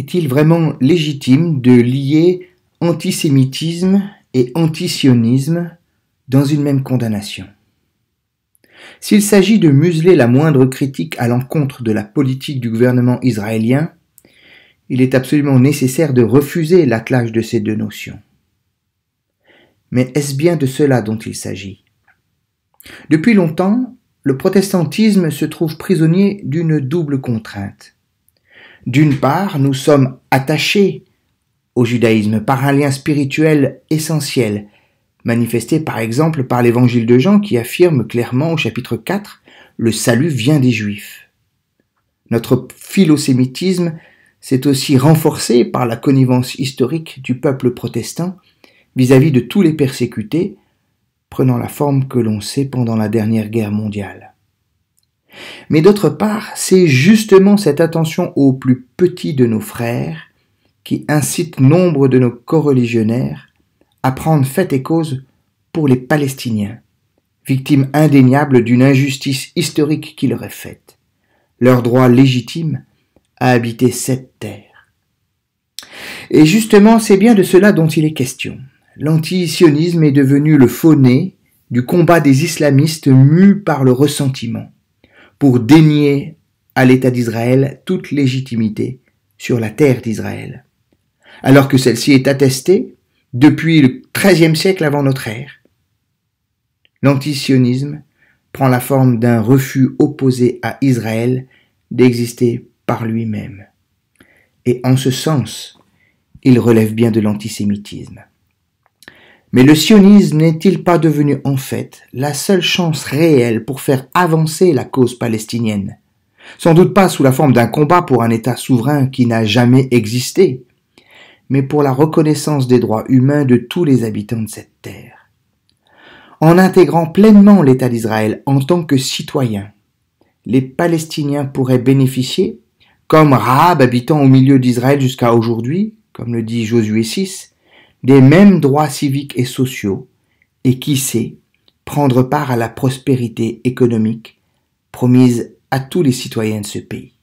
Est-il vraiment légitime de lier antisémitisme et antisionisme dans une même condamnation? S'il s'agit de museler la moindre critique à l'encontre de la politique du gouvernement israélien, il est absolument nécessaire de refuser l'attelage de ces deux notions. Mais est-ce bien de cela dont il s'agit? Depuis longtemps, le protestantisme se trouve prisonnier d'une double contrainte. D'une part, nous sommes attachés au judaïsme par un lien spirituel essentiel, manifesté par exemple par l'évangile de Jean qui affirme clairement au chapitre 4 Le salut vient des Juifs. Notre philosémitisme s'est aussi renforcé par la connivence historique du peuple protestant vis-à-vis de tous les persécutés, prenant la forme que l'on sait pendant la dernière guerre mondiale. Mais d'autre part, c'est justement cette attention aux plus petits de nos frères qui incite nombre de nos coreligionnaires à prendre fait et cause pour les Palestiniens, victimes indéniables d'une injustice historique qui leur est faite, leur droit légitime à habiter cette terre. Et justement, c'est bien de cela dont il est question l'antisionisme est devenu le faux-nez du combat des islamistes mus par le ressentiment, pour dénier à l'État d'Israël toute légitimité sur la terre d'Israël, alors que celle-ci est attestée depuis le XIIIe siècle avant notre ère. L'antisionisme prend la forme d'un refus opposé à Israël d'exister par lui-même. Et en ce sens, il relève bien de l'antisémitisme. Mais le sionisme n'est-il pas devenu en fait la seule chance réelle pour faire avancer la cause palestinienne? Sans doute pas sous la forme d'un combat pour un État souverain qui n'a jamais existé, mais pour la reconnaissance des droits humains de tous les habitants de cette terre. En intégrant pleinement l'État d'Israël en tant que citoyen, les Palestiniens pourraient bénéficier, comme Rahab habitant au milieu d'Israël jusqu'à aujourd'hui, comme le dit Josué 6, des mêmes droits civiques et sociaux, et qui sait, prendre part à la prospérité économique promise à tous les citoyens de ce pays.